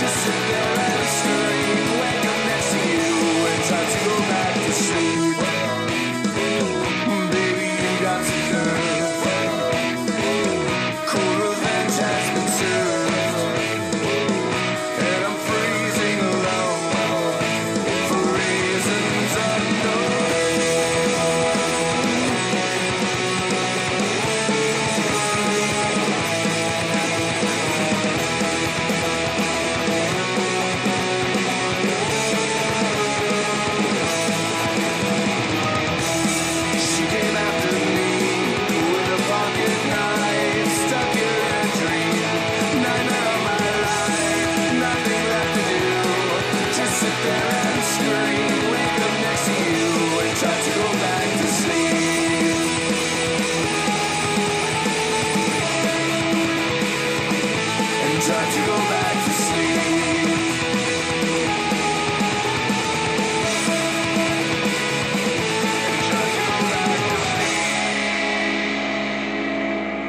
just